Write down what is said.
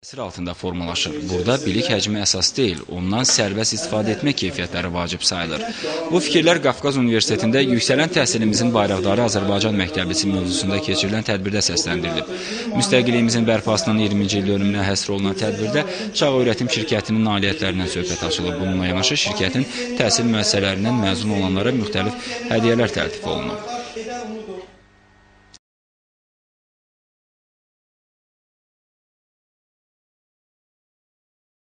Təsir altında formalaşır. Burada bilik həcmi əsas deyil, ondan sərbəst istifadə etmək keyfiyyətləri vacib sayılır. Bu fikirlər Qafqaz Universitetində yüksələn təhsilimizin bayraqdarı Azərbaycan məktəblisi mövzusunda keçirilən tədbirdə səsləndirilib. Müstəqilliyimizin bərpasının 20-ci il dönümünə həsr olunan tədbirdə Çağ Öyrətim şirkətinin nailiyyətlərindən söhbət açılıb. Bununla yanaşı şirkətin təhsil müəssisələrindən məzun olanlara müxtəlif hədiyyələr təltif olunub.